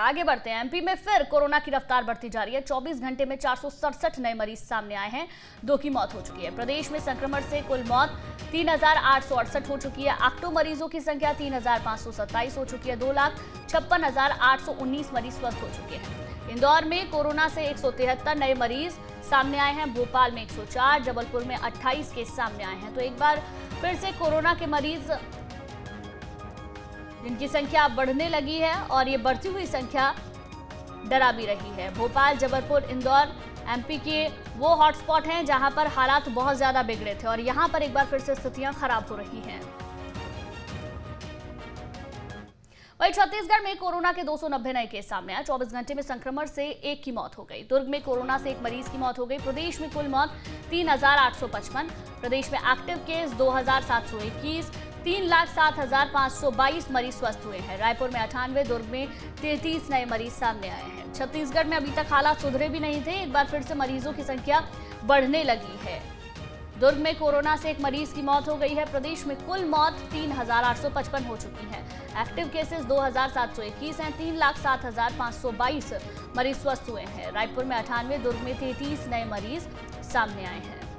आगे बढ़ते हैं। एमपी में फिर कोरोना की रफ्तार बढ़ती जा रही है। 24 घंटे में चार नए मरीज़ सामने आए हैं। दो की मौत हो चुकी है। प्रदेश में संक्रमण से कुल मौत तीन हो चुकी है। एक्टिव मरीजों की संख्या तीन हो चुकी है। दो लाख छप्पन मरीज़ स्वस्थ हो चुके हैं। इंदौर में कोरोना से एक सौ तिहत्तर नए मरीज़ सामने आए हैं। भोपाल में 104 जबलपुर में 28 केस सामने आए हैं। तो एक बार फिर से कोरोना के मरीज़ जिनकी संख्या बढ़ने लगी है और ये बढ़ती हुई संख्या डरा भी रही है। भोपाल, जबलपुर, इंदौर एमपी के वो हॉटस्पॉट हैं जहाँ पर हालात बहुत ज़्यादा बिगड़े थे और यहाँ पर एक बार फिर से स्थितियाँ खराब हो रही हैं। वहीं छत्तीसगढ़ में कोरोना के 290 नए केस सामने आए। 24 घंटे में संक्रमण से एक की मौत हो गई। दुर्ग में कोरोना से एक मरीज़ की मौत हो गई। प्रदेश में कुल मौत तीन हज़ार आठ सौ पचपन। प्रदेश में एक्टिव केस दो तीन लाख सात हज़ार पाँच सौ बाईस मरीज़ स्वस्थ हुए हैं। रायपुर में अठानवे, दुर्ग में तैतीस नए मरीज़ सामने आए हैं। छत्तीसगढ़ में अभी तक हालात सुधरे भी नहीं थे। एक बार फिर से मरीजों की संख्या बढ़ने लगी है। दुर्ग में कोरोना से एक मरीज़ की मौत हो गई है। प्रदेश में कुल मौत तीन हज़ार आठ सौ पचपन हो चुकी है। एक्टिव केसेस दो हज़ार सात सौ इक्कीस हैं, तीन लाख सात हज़ार पाँच सौ बाईस मरीज़ स्वस्थ हुए हैं। रायपुर में अठानवे, दुर्ग में तैतीस नए मरीज़ सामने आए हैं।